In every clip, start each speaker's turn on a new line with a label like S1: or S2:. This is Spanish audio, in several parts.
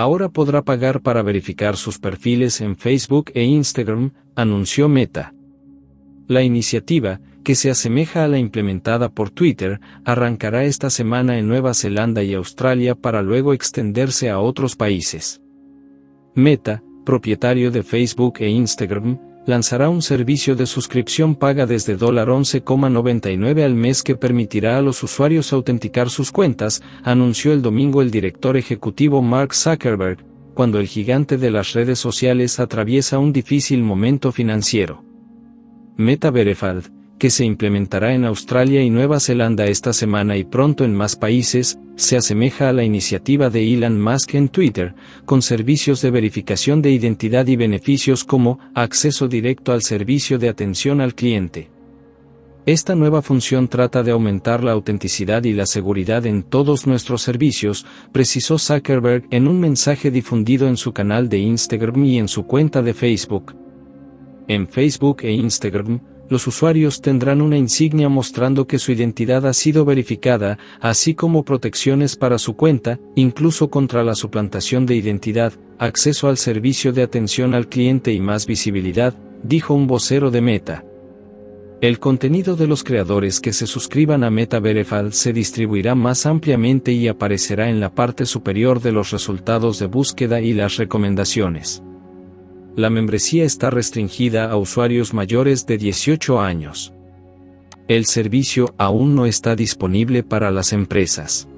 S1: ahora podrá pagar para verificar sus perfiles en Facebook e Instagram, anunció Meta. La iniciativa, que se asemeja a la implementada por Twitter, arrancará esta semana en Nueva Zelanda y Australia para luego extenderse a otros países. Meta, propietario de Facebook e Instagram, lanzará un servicio de suscripción paga desde $11,99 al mes que permitirá a los usuarios autenticar sus cuentas, anunció el domingo el director ejecutivo Mark Zuckerberg, cuando el gigante de las redes sociales atraviesa un difícil momento financiero. Meta Verified, que se implementará en Australia y Nueva Zelanda esta semana y pronto en más países, se asemeja a la iniciativa de Elon Musk en Twitter, con servicios de verificación de identidad y beneficios como acceso directo al servicio de atención al cliente. Esta nueva función trata de aumentar la autenticidad y la seguridad en todos nuestros servicios, precisó Zuckerberg en un mensaje difundido en su canal de Instagram y en su cuenta de Facebook. En Facebook e Instagram, los usuarios tendrán una insignia mostrando que su identidad ha sido verificada, así como protecciones para su cuenta, incluso contra la suplantación de identidad, acceso al servicio de atención al cliente y más visibilidad, dijo un vocero de Meta. El contenido de los creadores que se suscriban a Meta Verified se distribuirá más ampliamente y aparecerá en la parte superior de los resultados de búsqueda y las recomendaciones la membresía está restringida a usuarios mayores de 18 años. El servicio aún no está disponible para las empresas.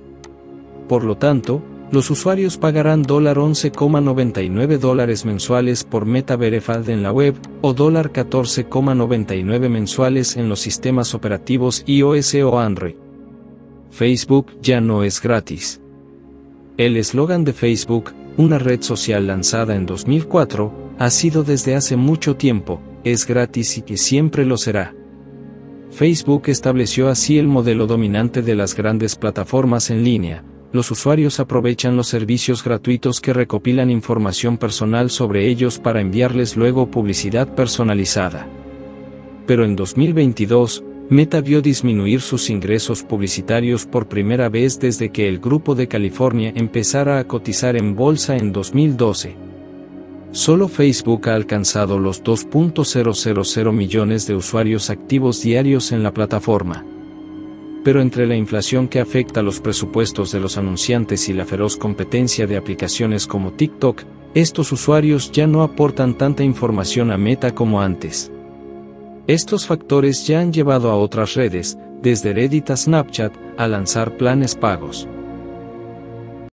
S1: Por lo tanto, los usuarios pagarán $11,99 dólares mensuales por Meta Verified en la web o $14,99 mensuales en los sistemas operativos iOS o Android. Facebook ya no es gratis. El eslogan de Facebook, una red social lanzada en 2004, ha sido desde hace mucho tiempo, es gratis y que siempre lo será. Facebook estableció así el modelo dominante de las grandes plataformas en línea, los usuarios aprovechan los servicios gratuitos que recopilan información personal sobre ellos para enviarles luego publicidad personalizada. Pero en 2022, Meta vio disminuir sus ingresos publicitarios por primera vez desde que el Grupo de California empezara a cotizar en bolsa en 2012. Solo Facebook ha alcanzado los 2.000 millones de usuarios activos diarios en la plataforma. Pero entre la inflación que afecta los presupuestos de los anunciantes y la feroz competencia de aplicaciones como TikTok, estos usuarios ya no aportan tanta información a Meta como antes. Estos factores ya han llevado a otras redes, desde Reddit a Snapchat, a lanzar planes pagos.